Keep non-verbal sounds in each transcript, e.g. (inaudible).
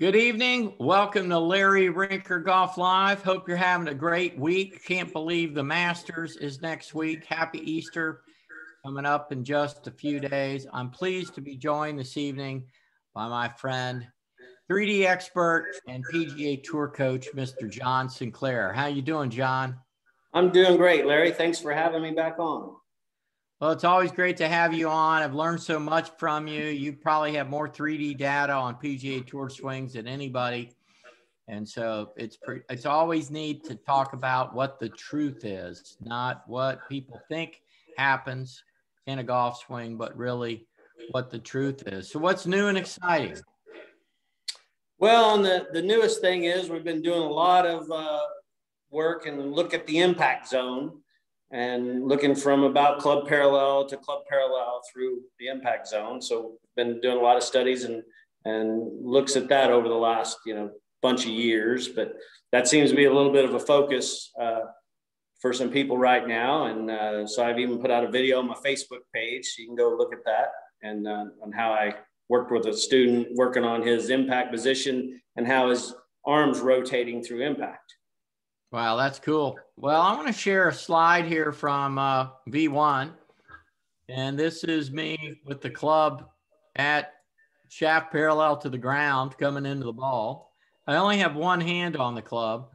Good evening. Welcome to Larry Rinker Golf Live. Hope you're having a great week. Can't believe the Masters is next week. Happy Easter coming up in just a few days. I'm pleased to be joined this evening by my friend, 3D expert and PGA Tour coach, Mr. Jon Sinclair. How you doing, Jon? I'm doing great, Larry. Thanks for having me back on. Well, it's always great to have you on. I've learned so much from you. You probably have more 3D data on PGA Tour swings than anybody. And so it's pre- it's always neat to talk about what the truth is, not what people think happens in a golf swing, but really what the truth is. So what's new and exciting? Well, and the, the newest thing is we've been doing a lot of uh, work and look at the impact zone and looking from about club parallel to club parallel through the impact zone. So been doing a lot of studies and and looks at that over the last you know bunch of years. But that seems to be a little bit of a focus uh, for some people right now. And uh, so I've even put out a video on my Facebook page. So you can go look at that and uh, on how I worked with a student working on his impact position and how his arms rotating through impact. Wow, that's cool. Well, I want to share a slide here from uh, V1. And this is me with the club at shaft parallel to the ground coming into the ball. I only have one hand on the club.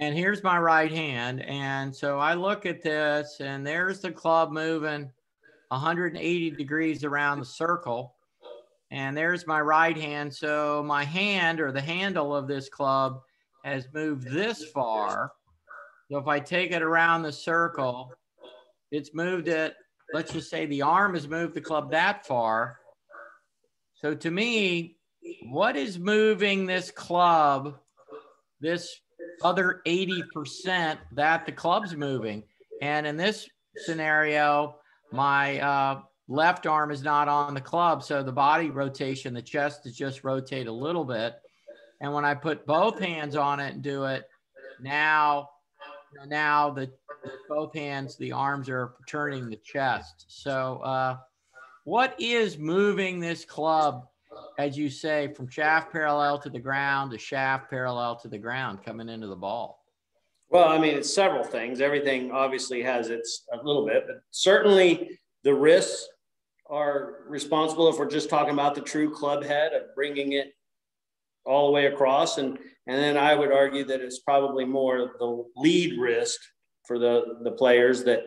And here's my right hand. And so I look at this, and there's the club moving 180 degrees around the circle. And there's my right hand. So my hand or the handle of this club has moved this far. So if I take it around the circle, it's moved it, let's just say the arm has moved the club that far. So to me, what is moving this club, this other 80% that the club's moving? And in this scenario, my uh, left arm is not on the club. So the body rotation, the chest is just rotate a little bit. And when I put both hands on it and do it, now, now the both hands, the arms are turning the chest. So, uh, what is moving this club, as you say, from shaft parallel to the ground to shaft parallel to the ground coming into the ball? Well, I mean, it's several things. Everything obviously has its a little bit, but certainly the wrists are responsible if we're just talking about the true club head of bringing it all the way across. And, and then I would argue that it's probably more the lead wrist for the, the players that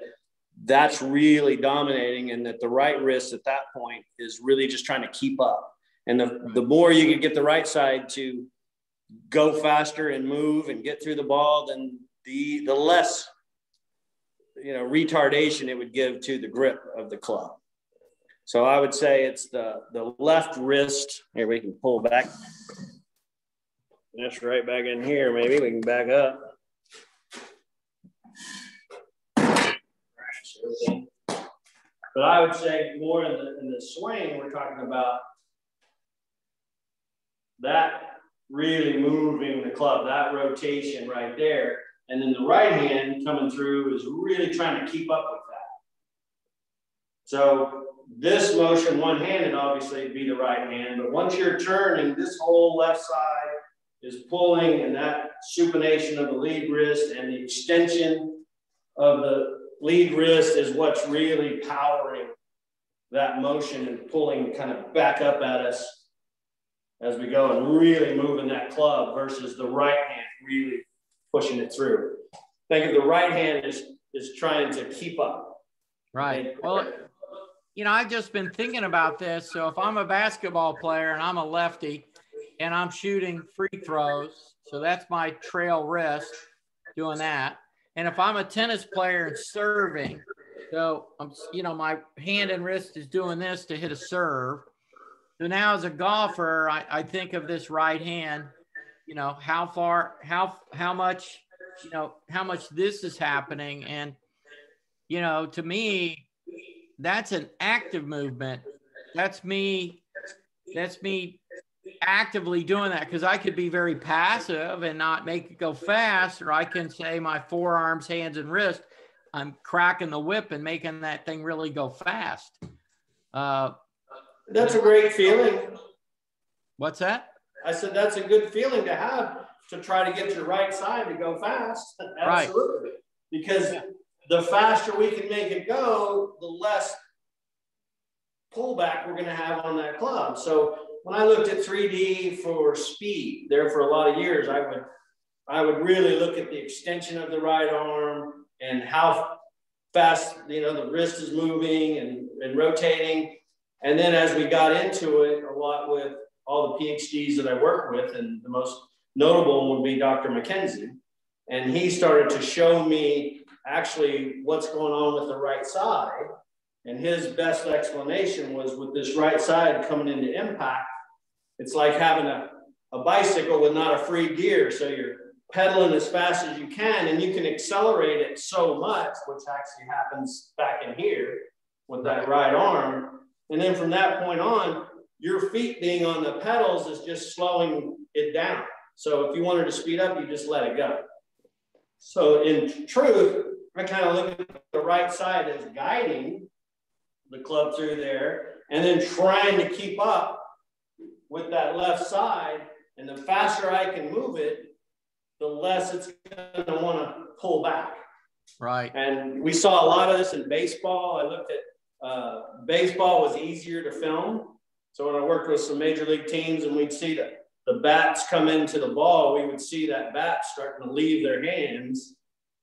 that's really dominating and that the right wrist at that point is really just trying to keep up. And the, the more you can get the right side to go faster and move and get through the ball, then the, the less, you know, retardation it would give to the grip of the club. So I would say it's the, the left wrist. Here we can pull back. That's right back in here. Maybe we can back up. But I would say more in the, in the swing, we're talking about that really moving the club, that rotation right there. And then the right hand coming through is really trying to keep up with that. So this motion, one-handed, obviously, be the right hand. But once you're turning, this whole left side is pulling and that supination of the lead wrist and the extension of the lead wrist is what's really powering that motion and pulling kind of back up at us as we go and really moving that club versus the right hand really pushing it through. Think of the right hand is is trying to keep up. Right. Well, you know, I've just been thinking about this. So if I'm a basketball player and I'm a lefty, and I'm shooting free throws. So that's my trail wrist doing that. And if I'm a tennis player and serving, so I'm, you know, my hand and wrist is doing this to hit a serve. So now as a golfer, I, I think of this right hand, you know, how far, how, how much, you know, how much this is happening. And, you know, to me, that's an active movement. That's me. That's me actively doing that because I could be very passive and not make it go fast, or I can say my forearms, hands, and wrist, I'm cracking the whip and making that thing really go fast. Uh, That's a great feeling. What's that? I said, that's a good feeling to have to try to get your right side to go fast. (laughs) Absolutely. Right. Because the faster we can make it go, the less pullback we're going to have on that club. So when I looked at 3D for speed there for a lot of years, I would I would really look at the extension of the right arm and how fast you know the wrist is moving and, and rotating. And then as we got into it a lot with all the PhDs that I work with, and the most notable would be Dr. McKenzie. And he started to show me actually what's going on with the right side. And his best explanation was with this right side coming into impact, it's like having a, a bicycle with not a free gear. So you're pedaling as fast as you can and you can accelerate it so much, which actually happens back in here with that right arm. And then from that point on, your feet being on the pedals is just slowing it down. So if you wanted to speed up, you just let it go. So in truth, I kind of look at the right side as guiding the club through there and then trying to keep up with that left side. And the faster I can move it, the less it's going to want to pull back. Right. And we saw a lot of this in baseball. I looked at uh, baseball was easier to film. So when I worked with some major league teams and we'd see the, the bats come into the ball, we would see that bat starting to leave their hands.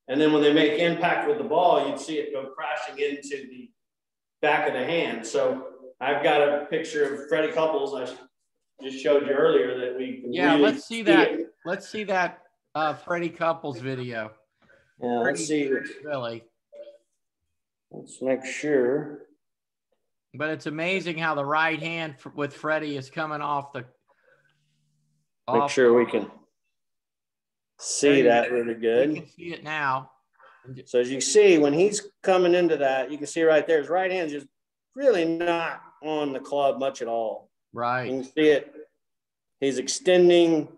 And then when they make impact with the ball, you'd see it go crashing into the back of the hand. So I've got a picture of Freddie Couples. I just showed you earlier that we yeah. Really let's see, that. It. Let's see that uh, Freddie Couples video. Yeah, let's see. Really. Let's make sure. But it's amazing how the right hand with Freddie is coming off the. Off make sure we can see that really good. You can see it now. So as you see, when he's coming into that, you can see right there, his right hand is just really not on the club much at all. Right. You can see it. He's extending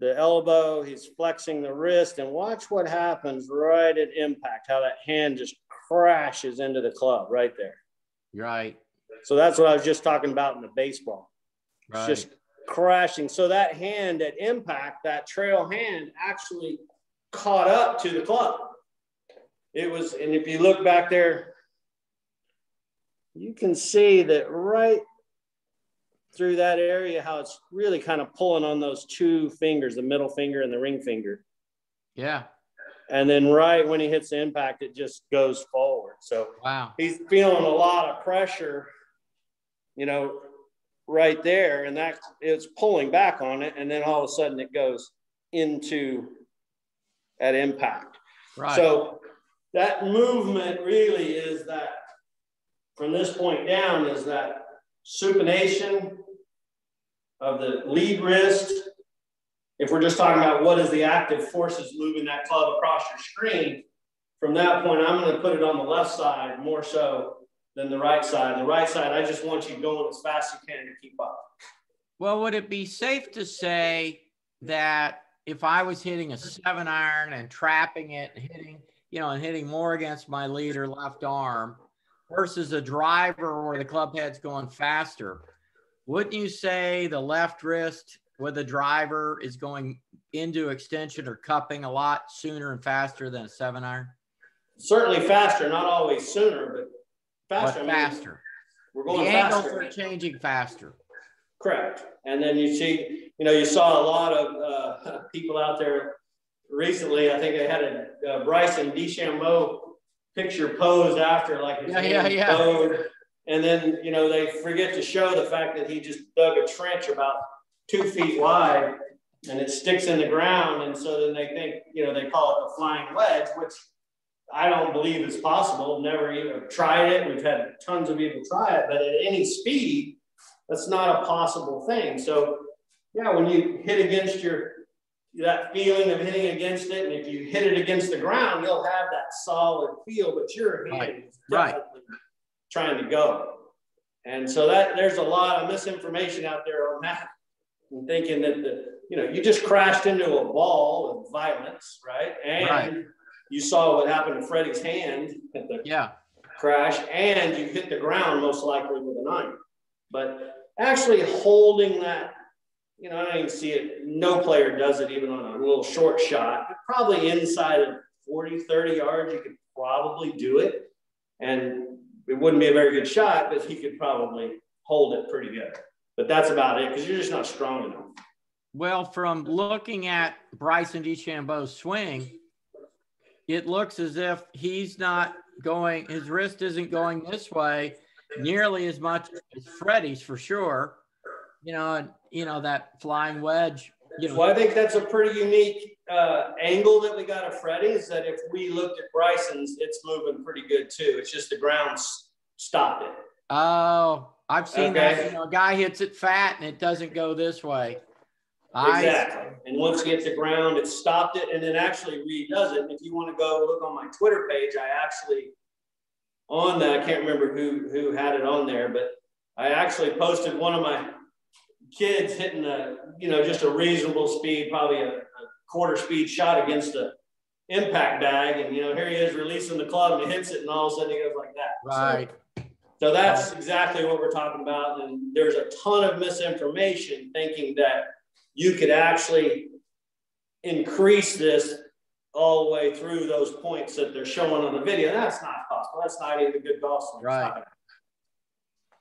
the elbow, he's flexing the wrist, and watch what happens right at impact, how that hand just crashes into the club right there. Right. So that's what I was just talking about in the baseball. Right. It's just crashing. So that hand at impact, that trail hand actually caught up to the club. It was, and if you look back there, you can see that right through that area, how it's really kind of pulling on those two fingers, the middle finger and the ring finger. Yeah. And then right when he hits the impact, it just goes forward. So wow, he's feeling a lot of pressure, you know, right there, and that it's pulling back on it, and then all of a sudden it goes into that impact. Right. So that movement really is that from this point down is that supination of the lead wrist. If we're just talking about what is the active forces moving that club across your screen, from that point, I'm going to put it on the left side more so than the right side. The right side, I just want you going as fast as you can to keep up. Well, would it be safe to say that if I was hitting a seven iron and trapping it, and hitting, you know, and hitting more against my leader left arm versus a driver where the club head's going faster, wouldn't you say the left wrist with the driver is going into extension or cupping a lot sooner and faster than a seven iron? Certainly faster, not always sooner, but faster. But faster. we're going the faster. angles are changing faster. Correct. And then you see, you know, you saw a lot of uh, (laughs) people out there recently. I think they had a, a Bryson DeChambeau picture posed after, like his yeah, yeah, yeah. And then, you know, they forget to show the fact that he just dug a trench about two feet wide and it sticks in the ground. And so then they think, you know, they call it a flying wedge, which I don't believe is possible. Never even tried it. We've had tons of people try it, but at any speed, that's not a possible thing. So, yeah, when you hit against your that feeling of hitting against it, and if you hit it against the ground, you'll have that solid feel, but your hand right. is definitely right. Trying to go. And so that there's a lot of misinformation out there on that, and thinking that the you know you just crashed into a ball of violence, right? And right you saw what happened to Freddie's hand at the yeah. crash, and you hit the ground most likely with an iron. But actually holding that you know, I don't even see it. No player does it even on a little short shot. Probably inside of 40, 30 yards, you could probably do it. And it wouldn't be a very good shot, but he could probably hold it pretty good. But that's about it because you're just not strong enough. Well, from looking at Bryson DeChambeau's swing, it looks as if he's not going, his wrist isn't going this way nearly as much as Freddie's for sure. You know, and you know that flying wedge. You know, well, I think that's a pretty unique uh, angle that we got of Freddie. Is that if we looked at Bryson's, it's moving pretty good too. It's just the ground stopped it. Oh, I've seen okay. that. You know, a guy hits it fat and it doesn't go this way. Exactly. And once it hits the ground, it stopped it and then actually redoes it. And if you want to go look on my Twitter page, I actually on that, I can't remember who who had it on there, but I actually posted one of my kids hitting a, you know, just a reasonable speed, probably a quarter speed shot against a impact bag. And, you know, here he is releasing the club and he hits it and all of a sudden he goes like that. Right. So, so that's exactly what we're talking about. And there's a ton of misinformation thinking that you could actually increase this all the way through those points that they're showing on the video. That's not possible. That's not even a good golf swing. Right.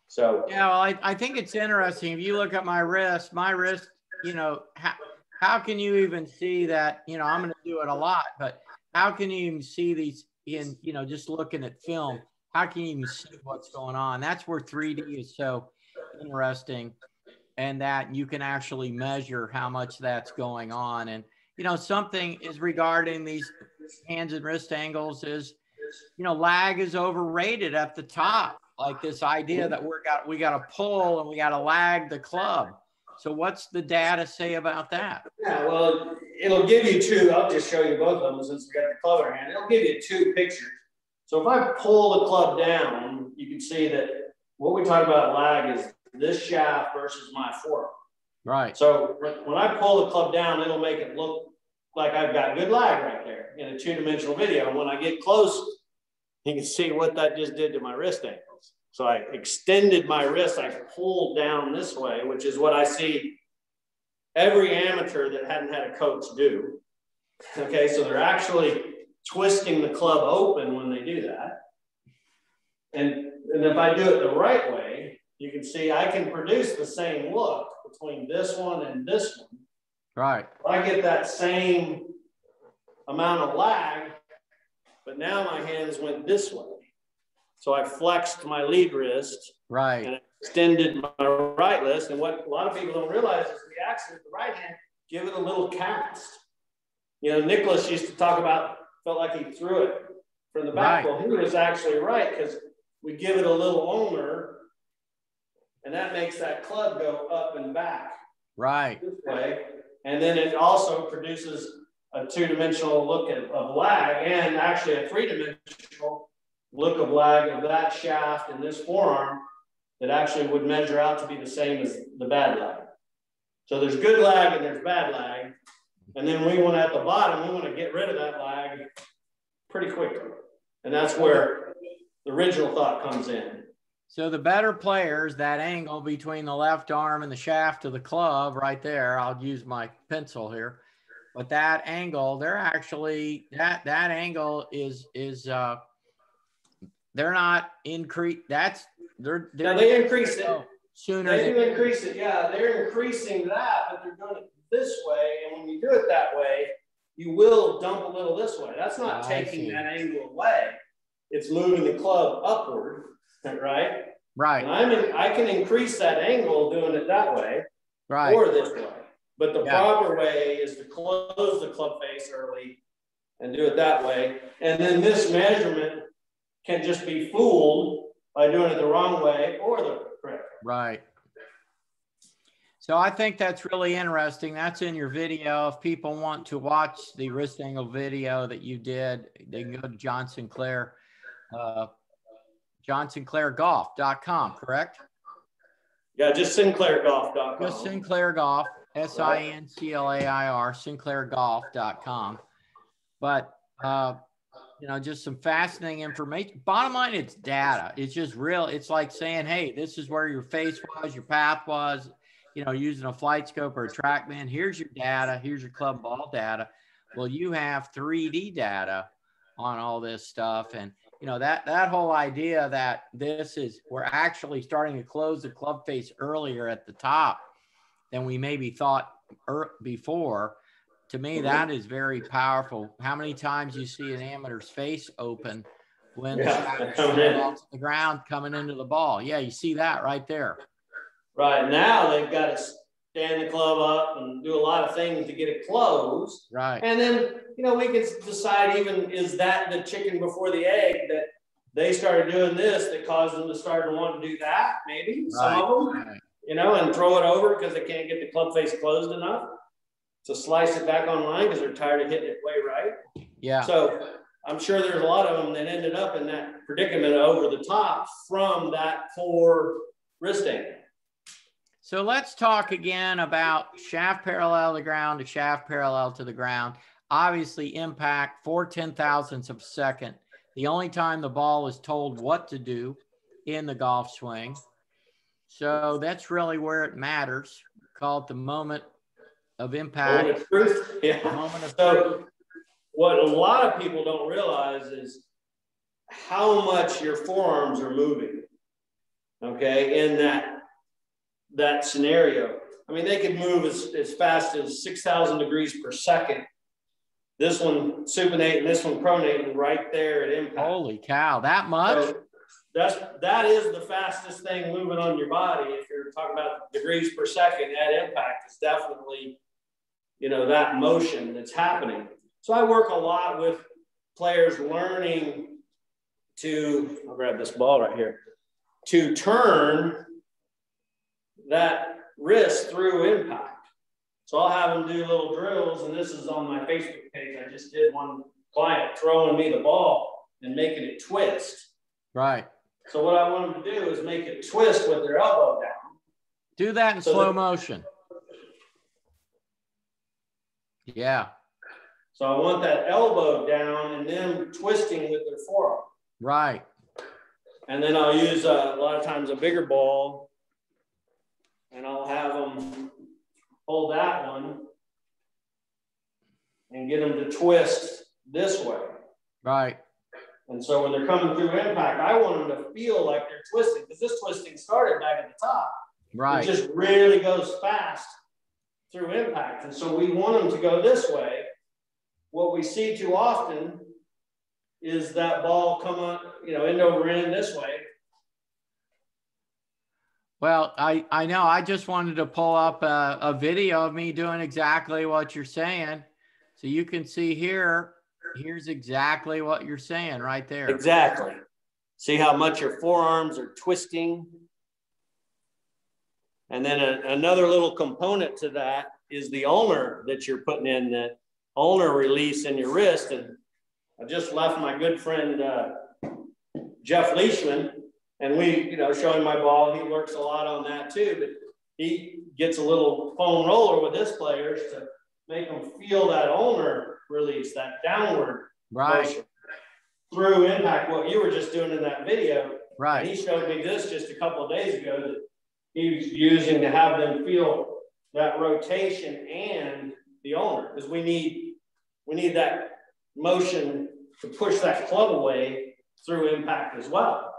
So yeah, well, I, I think it's interesting. If you look at my wrist, my wrist, you know, how, how can you even see that? You know, I'm going to do it a lot, but how can you even see these in, you know, just looking at film? How can you even see what's going on? That's where 3D is so interesting and that you can actually measure how much that's going on. And, you know, something is regarding these hands and wrist angles is, you know, lag is overrated at the top. Like this idea that we're got we got to pull and we got to lag the club. So what's the data say about that? Yeah, well, it'll give you two. I'll just show you both of them since we got the club in our hand. It'll give you two pictures. So if I pull the club down, you can see that what we talk about lag is this shaft versus my forearm. Right. So when I pull the club down, it'll make it look like I've got good lag right there in a two-dimensional video. And when I get close, you can see what that just did to my wrist angles. So I extended my wrist, I pulled down this way, which is what I see every amateur that hadn't had a coach do. Okay, so they're actually twisting the club open when they do that. And, and if I do it the right way, you can see I can produce the same look between this one and this one. Right. I get that same amount of lag, but now my hands went this way. So I flexed my lead wrist. Right. And extended my right wrist. And what a lot of people don't realize is the action with the right hand, give it a little cast. You know, Nicklaus used to talk about, felt like he threw it from the back. Right. Well, he was actually right because we give it a little ulnar and that makes that club go up and back. Right. This way. And then it also produces a two-dimensional look at, of lag and actually a three-dimensional look of lag of that shaft and this forearm that actually would measure out to be the same as the bad lag. So there's good lag and there's bad lag. And then we want at the bottom, we want to get rid of that lag pretty quickly. And that's where the original thought comes in. So the better players, that angle between the left arm and the shaft of the club right there, I'll use my pencil here. But that angle, they're actually that that angle is is uh they're not increase that's they're, they're now they increase it sooner they do increase it yeah they're increasing that but they're doing it this way and when you do it that way you will dump a little this way that's not taking that angle away it's moving the club upward (laughs) right? Right. And I'm in, I can increase that angle doing it that way, right, or this way. But the yeah. proper way is to close the club face early and do it that way. And then this measurement can just be fooled by doing it the wrong way or the correct. Right. So I think that's really interesting. That's in your video. If people want to watch the wrist angle video that you did, they can go to Jon Sinclair uh, johnsinclairgolf.com, correct? Yeah, just sinclairgolf.com. Just Sinclair Golf, S I N C L A I R, sinclairgolf.com. But, uh, you know, just some fascinating information. Bottom line, it's data. It's just real. It's like saying, hey, this is where your face was, your path was. you know, using a flight scope or a TrackMan, here's your data, here's your club ball data. Well, you have 3D data on all this stuff. And, you know, that, that whole idea that this is, we're actually starting to close the club face earlier at the top than we maybe thought er, before. To me, that is very powerful. How many times you see an amateur's face open when yeah, the the ground coming into the ball? Yeah, you see that right there. Right now, they've got to stand the club up and do a lot of things to get it closed. Right. And then, you know, we could decide even is that the chicken before the egg that they started doing this that caused them to start to want to do that, maybe right. some of them, right. you know, and throw it over because they can't get the club face closed enough to slice it back online because they're tired of hitting it way right. Yeah. So I'm sure there's a lot of them that ended up in that predicament over the top from that poor wrist angle. So let's talk again about shaft parallel to the ground to shaft parallel to the ground. Obviously, impact four ten thousandths of a second. The only time the ball is told what to do in the golf swing. So that's really where it matters. Call it the moment of impact. Moment of truth. Yeah. Moment of so, truth. what a lot of people don't realize is how much your forearms are moving. Okay, in that that scenario. I mean, they could move as, as fast as 6,000 degrees per second. This one supinating, this one pronating right there at impact. Holy cow, that much? So that's, that is the fastest thing moving on your body. If you're talking about degrees per second at impact, is definitely, you know, that motion that's happening. So I work a lot with players learning to, I'll grab this ball right here, to turn that wrist through impact. So I'll have them do little drills, and this is on my Facebook page. I just did one client throwing me the ball and making it twist. Right. So what I want them to do is make it twist with their elbow down. Do that in so slow that, motion. Yeah. So I want that elbow down and then twisting with their forearm. Right. And then I'll use a, a lot of times a bigger ball and I'll have them hold that one and get them to twist this way. Right. And so when they're coming through impact, I want them to feel like they're twisting because this twisting started back at the top. Right. It just really goes fast through impact. And so we want them to go this way. What we see too often is that ball come on, you know, end over end this way. Well, I, I know. I just wanted to pull up a, a video of me doing exactly what you're saying. So you can see here, here's exactly what you're saying right there. Exactly. See how much your forearms are twisting. And then a, another little component to that is the ulnar that you're putting in, the ulnar release in your wrist. And I just left my good friend uh, Jeff Leishman and we, you know, showing my ball, he works a lot on that too. But he gets a little foam roller with his players to make them feel that ulnar release, that downward right. motion through impact. What you were just doing in that video. Right. And he showed me this just a couple of days ago that he was using to have them feel that rotation and the ulnar because we need we need that motion to push that club away through impact as well.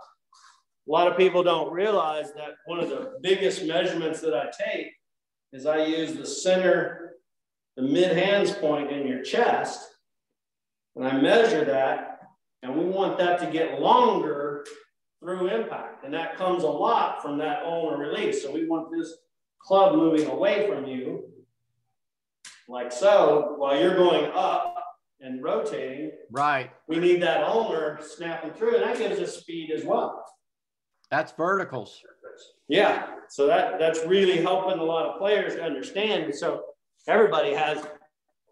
A lot of people don't realize that one of the biggest measurements that I take is I use the center, the mid hands point in your chest, and I measure that, and we want that to get longer through impact. And that comes a lot from that ulnar release. So we want this club moving away from you, like so, while you're going up and rotating. Right. We need that ulnar snapping through, and that gives us speed as well. That's verticals. Yeah. So that that's really helping a lot of players to understand. So everybody has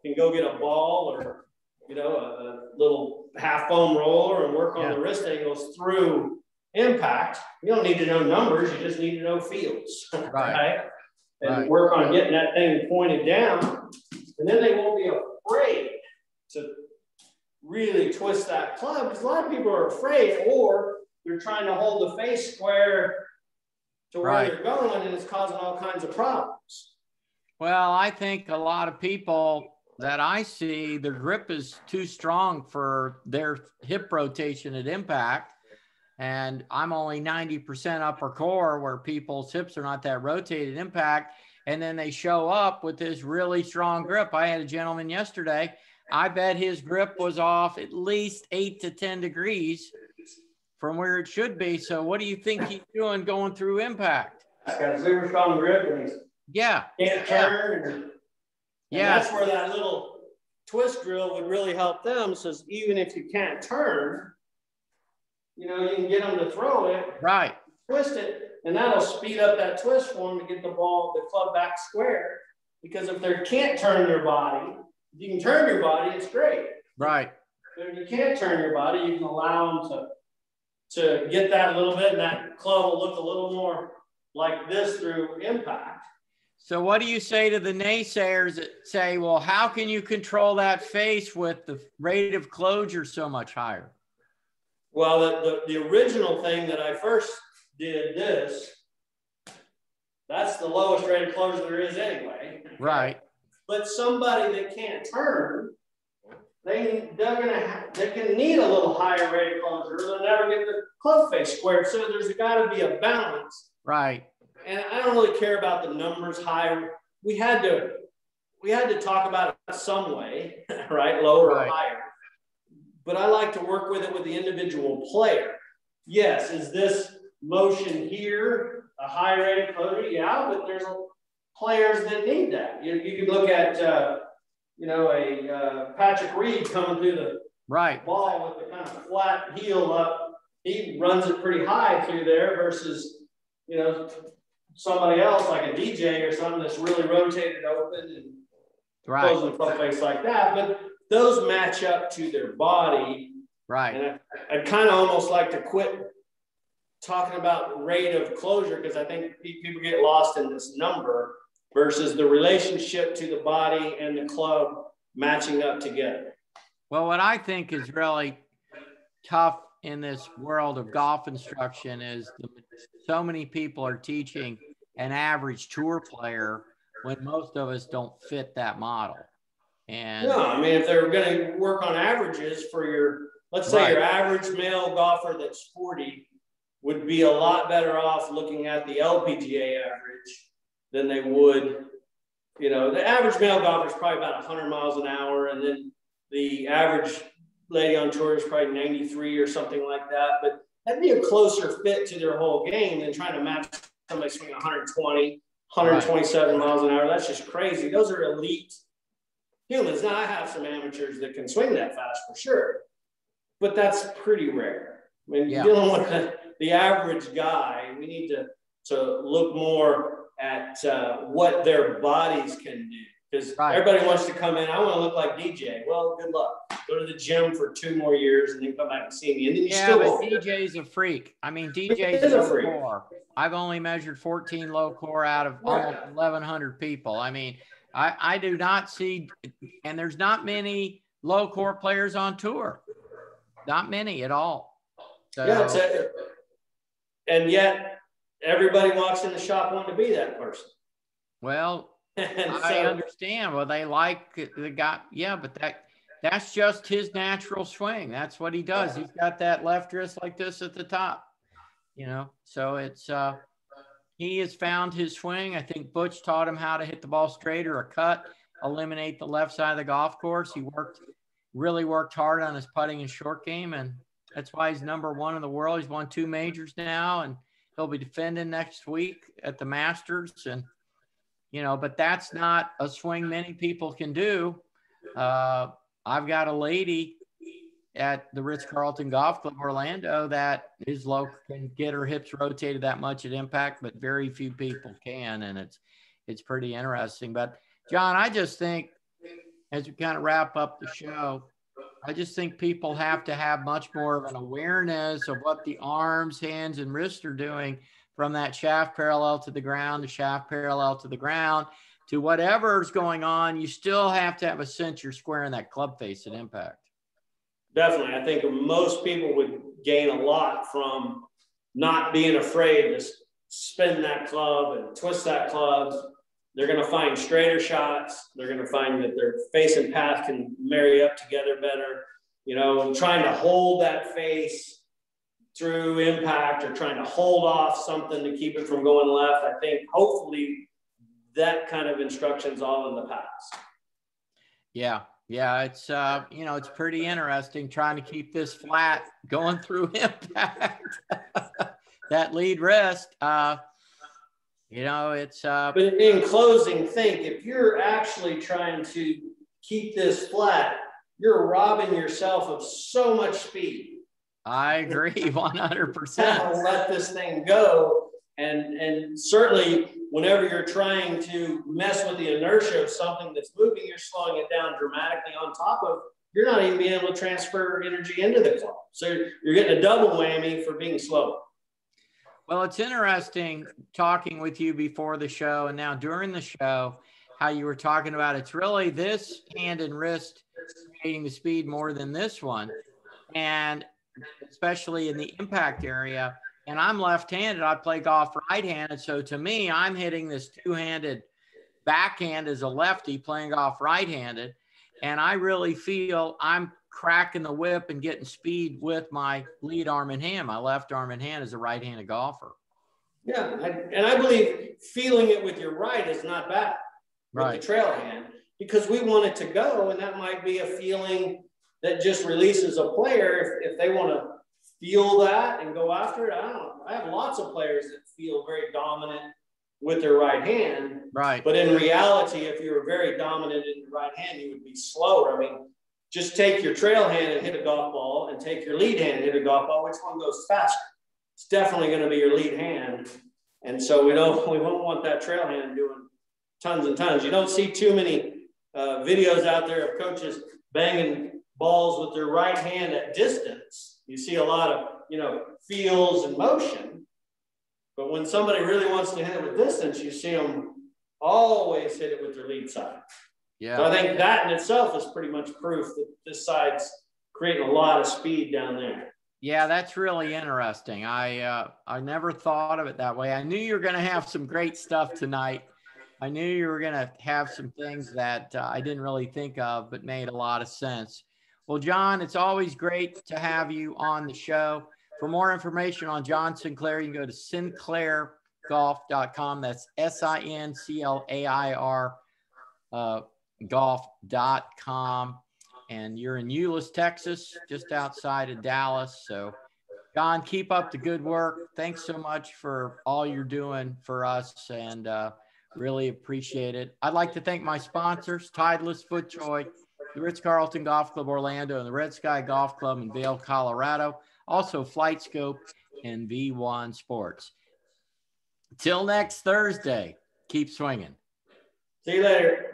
can go get a ball or you know a, a little half foam roller and work on yeah. the wrist angles through impact. You don't need to know numbers. You just need to know fields. (laughs) Right. right? And right. work on getting that thing pointed down. And then they won't be afraid to really twist that club because a lot of people are afraid or they're trying to hold the face square to where right. they're going and it's causing all kinds of problems. Well, I think a lot of people that I see, their grip is too strong for their hip rotation at impact. And I'm only 90% upper core where people's hips are not that rotated impact. And then they show up with this really strong grip. I had a gentleman yesterday. I bet his grip was off at least eight to 10 degrees from where it should be. So what do you think he's doing going through impact? He's got a super strong grip and he's yeah can't turn. And, and yeah, that's where that little twist drill would really help them. Says even if you can't turn, you know you can get them to throw it. Right. Twist it, and that'll speed up that twist for them to get the ball, the club back square. Because if they can't turn their body, if you can turn your body, it's great. Right. But if you can't turn your body, you can allow them to to get that a little bit, and that club will look a little more like this through impact. So, what do you say to the naysayers that say, well, how can you control that face with the rate of closure so much higher? Well, the, the, the original thing that I first did this, that's the lowest rate of closure there is anyway. Right. But somebody that can't turn they they're gonna have, they can need a little higher rate of closure. They'll never get the club face squared. So there's got to be a balance. Right. And I don't really care about the numbers higher. We had to we had to talk about it some way, (laughs) right? Lower right. or higher. But I like to work with it with the individual player. Yes, is this motion here a high rate of closure? Yeah, but there's players that need that. You, you can look at uh, you know, a uh, Patrick Reed coming through the right ball with the kind of flat heel up. He runs it pretty high through there versus, you know, somebody else like a DJ or something that's really rotated open and right. closing the face like that. But those match up to their body. Right. And I, I'd kind of almost like to quit talking about rate of closure because I think people get lost in this number versus the relationship to the body and the club matching up together? Well, what I think is really tough in this world of golf instruction is the, so many people are teaching an average tour player when most of us don't fit that model. And no, I mean, if they're going to work on averages for your, let's say right. your average male golfer that's 40 would be a lot better off looking at the LPGA average than they would. You know, the average male golfer is probably about 100 miles an hour, and then the average lady on tour is probably 93 or something like that. But that'd be a closer fit to their whole game than trying to match somebody swinging 120, 127 right. miles an hour. That's just crazy. Those are elite humans. Now, I have some amateurs that can swing that fast for sure, but that's pretty rare. I mean, yeah. dealing with the, the average guy, we need to, to look more at uh, what their bodies can do. Because right. everybody wants to come in. I want to look like DJ. Well, good luck. Go to the gym for two more years and then come back and see me. And then you yeah, still but DJ's a freak. I mean, DJ's a freak. Core. I've only measured 14 low core out of almost 1,100 people. I mean, I, I do not see, and there's not many low core players on tour. Not many at all. So, yeah, a, and yet everybody walks in the shop wanting to be that person. Well, (laughs) so, I understand. Well, they like the guy. Yeah, but that that's just his natural swing. That's what he does. He's got that left wrist like this at the top. You know, so it's uh he has found his swing. I think Butch taught him how to hit the ball straight or a cut, eliminate the left side of the golf course. He worked really worked hard on his putting and short game, and that's why he's number one in the world. He's won two majors now, and He'll be defending next week at the Masters, and you know, but that's not a swing many people can do. Uh, I've got a lady at the Ritz Carlton Golf Club Orlando that is low can get her hips rotated that much at impact, but very few people can, and it's it's pretty interesting. But Jon, I just think as we kind of wrap up the show, I just think people have to have much more of an awareness of what the arms, hands, and wrists are doing from that shaft parallel to the ground, the shaft parallel to the ground, to whatever's going on. You still have to have a sense you're squaring that club face at impact. Definitely. I think most people would gain a lot from not being afraid to spin that club and twist that club. They're going to find straighter shots. They're going to find that their face and path can marry up together better. You know, trying to hold that face through impact or trying to hold off something to keep it from going left. I think hopefully that kind of instructions all in the past. Yeah, yeah, it's uh, you know, it's pretty interesting trying to keep this flat going through (laughs) impact. (laughs) that lead wrist, uh, you know, it's uh But in closing, think if you're actually trying to keep this flat, you're robbing yourself of so much speed. I agree (laughs) 100%. Let this thing go and and certainly whenever you're trying to mess with the inertia of something that's moving, you're slowing it down dramatically on top of, you're not even being able to transfer energy into the club. So you're getting a double whammy for being slow. Well, it's interesting talking with you before the show and now during the show, how you were talking about it's really this hand and wrist creating the speed more than this one. And especially in the impact area, and I'm left-handed. I play golf right-handed, so to me, I'm hitting this two-handed backhand as a lefty playing golf right-handed, and I really feel I'm cracking the whip and getting speed with my lead arm and hand, my left arm and hand as a right-handed golfer. Yeah, and I believe feeling it with your right is not bad with right. the trail hand because we want it to go, and that might be a feeling that just releases a player if, if they want to feel that and go after it. I don't. I have lots of players that feel very dominant with their right hand. Right. But in reality, if you were very dominant in your right hand, you would be slower. I mean, just take your trail hand and hit a golf ball, and take your lead hand and hit a golf ball. Which one goes faster? It's definitely going to be your lead hand. And so we don't (laughs) we won't want that trail hand doing tons and tons. You don't see too many uh, videos out there of coaches banging balls with their right hand at distance you see a lot of, you know, feels and motion. But when somebody really wants to hit it with distance, you see them always hit it with their lead side. Yeah. So I think that in itself is pretty much proof that this side's creating a lot of speed down there. Yeah, that's really interesting. I uh, I never thought of it that way. I knew you were going to have some great stuff tonight. I knew you were going to have some things that uh, I didn't really think of, but made a lot of sense. Well, Jon, it's always great to have you on the show. For more information on Jon Sinclair, you can go to sinclairgolf.com. That's S I N C L A I R uh, golf.com. And you're in Euless, Texas, just outside of Dallas. So, Jon, keep up the good work. Thanks so much for all you're doing for us and uh, really appreciate it. I'd like to thank my sponsors, Titleist FootJoy the Ritz Carlton Golf Club Orlando, and the Red Sky Golf Club in Vail, Colorado. Also, Flight Scope and V1 Sports. Till next Thursday, keep swinging. See you later.